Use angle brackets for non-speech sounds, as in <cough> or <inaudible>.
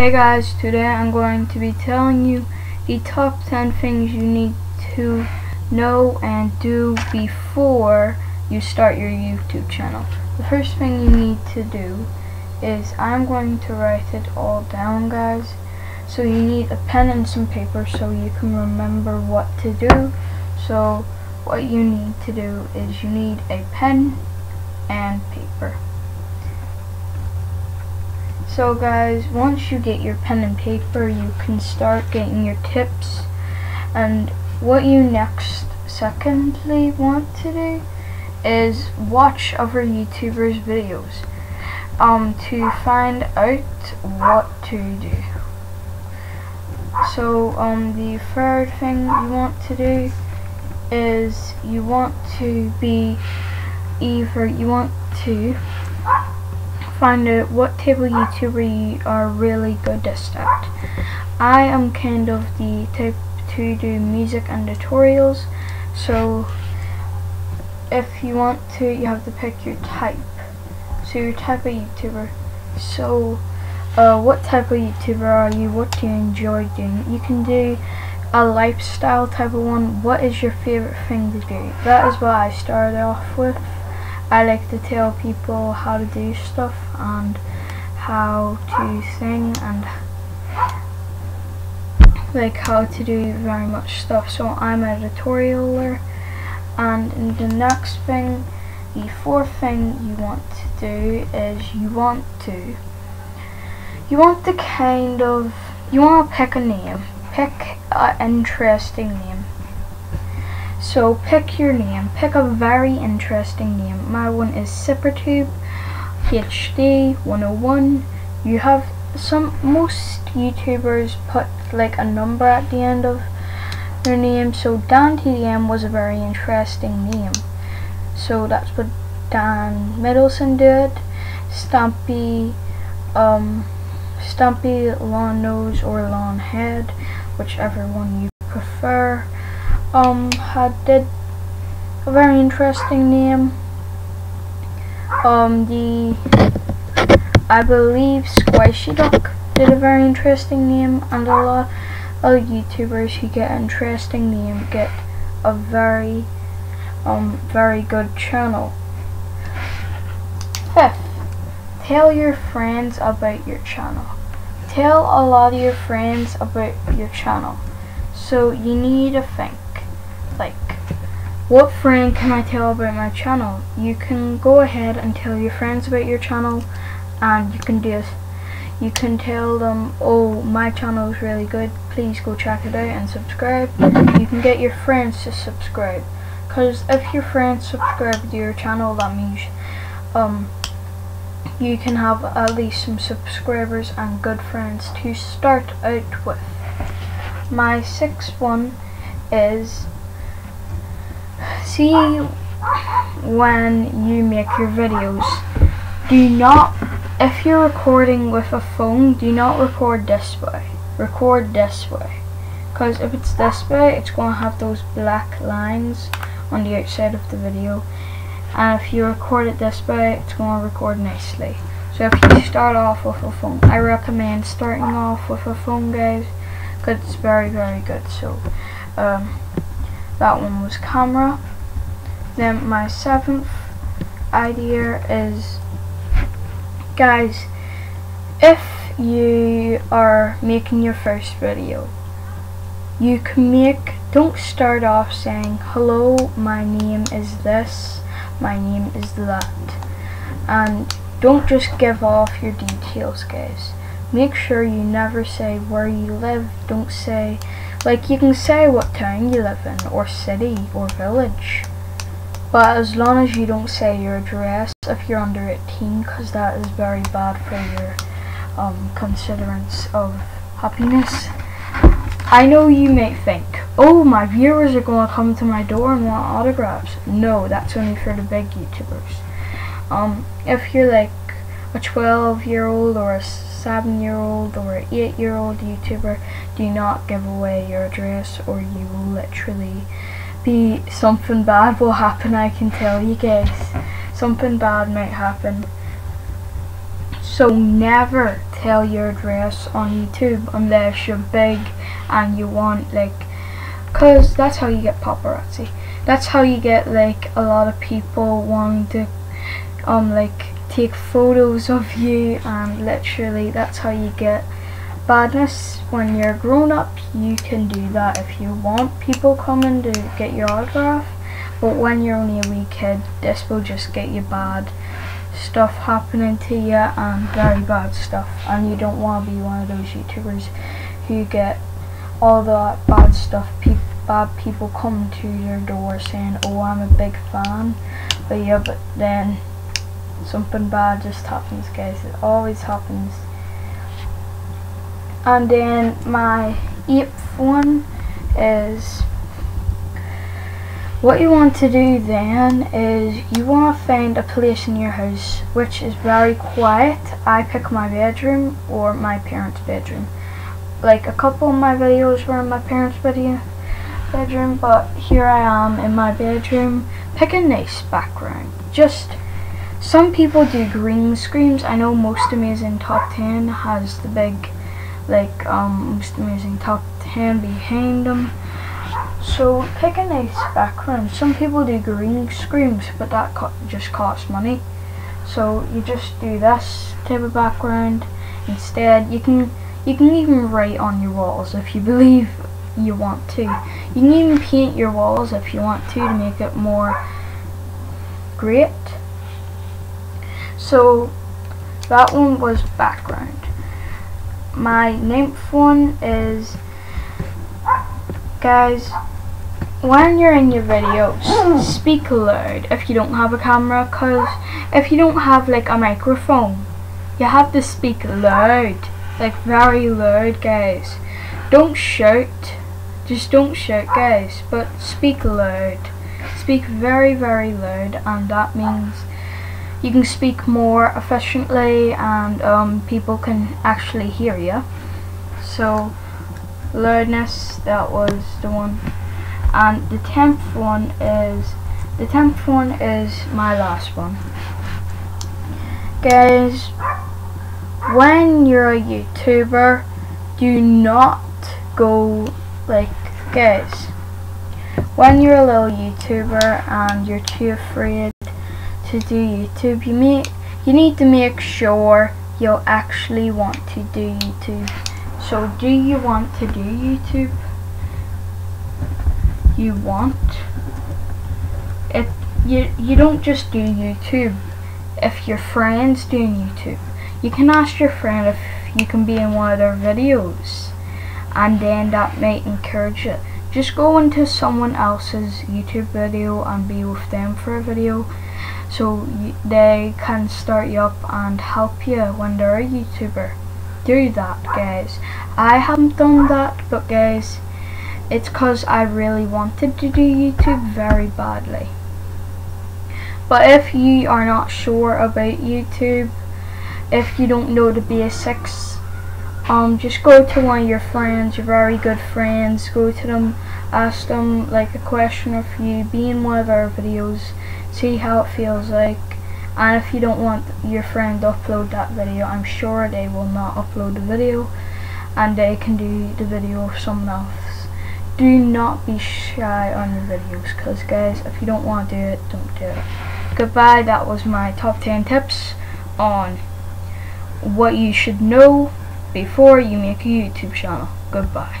Hey guys, today I'm going to be telling you the top 10 things you need to know and do before you start your YouTube channel. The first thing you need to do is I'm going to write it all down guys. So you need a pen and some paper so you can remember what to do. So what you need to do is you need a pen and paper. So guys, once you get your pen and paper, you can start getting your tips. And what you next, secondly, want to do is watch other YouTubers' videos um, to find out what to do. So um, the third thing you want to do is you want to be either you want to find out what type of YouTuber you are really good at. I am kind of the type to do music and tutorials, so if you want to, you have to pick your type. So your type of YouTuber. So, uh, what type of YouTuber are you? What do you enjoy doing? You can do a lifestyle type of one. What is your favorite thing to do? That is what I started off with. I like to tell people how to do stuff and how to sing and like how to do very much stuff. So I'm a tutorialer and the next thing the fourth thing you want to do is you want to you want to kind of you want to pick a name pick an interesting name so pick your name. Pick a very interesting name. My one is SippierTube HD 101. You have some most YouTubers put like a number at the end of their name. So Dan TDM was a very interesting name. So that's what Dan Middleton did. Stampy um Stampy Longnose or Longhead, whichever one you prefer um had did a very interesting name. Um the I believe Squishy Duck did a very interesting name and a lot of YouTubers who get interesting name get a very um very good channel. Fifth, tell your friends about your channel. Tell a lot of your friends about your channel. So you need to think like what friend can I tell about my channel? You can go ahead and tell your friends about your channel and you can do this. you can tell them oh my channel is really good please go check it out and subscribe you can get your friends to subscribe because if your friends subscribe to your channel that means um you can have at least some subscribers and good friends to start out with my sixth one is see when you make your videos do not if you're recording with a phone do not record this way. Record this way. Because if it's this way it's going to have those black lines on the outside of the video. And if you record it this way it's going to record nicely. So if you start off with a phone I recommend starting off with a phone guys because it's very very good. So um, that one was camera then my seventh idea is, guys, if you are making your first video, you can make, don't start off saying, hello, my name is this, my name is that. And don't just give off your details, guys. Make sure you never say where you live. Don't say, like you can say what town you live in, or city, or village. But as long as you don't say your address if you're under 18, because that is very bad for your um, considerance of happiness. I know you may think, oh, my viewers are going to come to my door and want autographs. No, that's only for the big YouTubers. Um, if you're like a 12 year old or a 7 year old or an 8 year old YouTuber, do not give away your address or you will literally be something bad will happen I can tell you guys. Something bad might happen. So never tell your address on YouTube unless you're big and you want like cause that's how you get paparazzi. That's how you get like a lot of people wanting to um like take photos of you and literally that's how you get badness. When you're grown up you can do that if you want. People coming to get your autograph. But when you're only a wee kid this will just get you bad stuff happening to you and very bad stuff. And you don't want to be one of those youtubers who get all that bad stuff. Pe bad people coming to your door saying oh I'm a big fan. But yeah but then something bad just happens guys. It always happens and then my eighth one is what you want to do then is you want to find a place in your house which is very quiet. I pick my bedroom or my parents' bedroom. Like a couple of my videos were in my parents' video bedroom but here I am in my bedroom. Pick a nice background. Just some people do green screens. I know Most Amazing Top 10 has the big like um, Most Amazing Top 10 behind them so pick a nice background. Some people do green screens, but that co just costs money. So you just do this type of background instead. You can you can even write on your walls if you <laughs> believe you want to. You can even paint your walls if you want to to make it more great. So that one was background. My ninth one is guys when you're in your videos, speak loud if you don't have a camera, cause if you don't have like a microphone, you have to speak loud, like very loud guys. Don't shout, just don't shout guys, but speak loud. Speak very very loud and that means you can speak more efficiently and um, people can actually hear you. So loudness, that was the one and the tenth one is the tenth one is my last one guys when you're a youtuber do not go like guys when you're a little youtuber and you're too afraid to do youtube you make you need to make sure you'll actually want to do youtube so do you want to do youtube you want. It you you don't just do YouTube. If your friends doing YouTube, you can ask your friend if you can be in one of their videos, and then that might encourage it. Just go into someone else's YouTube video and be with them for a video so they can start you up and help you when they're a YouTuber. Do that guys. I haven't done that but guys it's because I really wanted to do YouTube very badly. But if you are not sure about YouTube, if you don't know the basics, um, just go to one of your friends, your very good friends, go to them, ask them like a question or few, be in one of our videos, see how it feels like, and if you don't want your friend to upload that video, I'm sure they will not upload the video, and they can do the video of someone else. Do not be shy on your videos because guys if you don't want to do it don't do it. Goodbye that was my top 10 tips on what you should know before you make a YouTube channel. Goodbye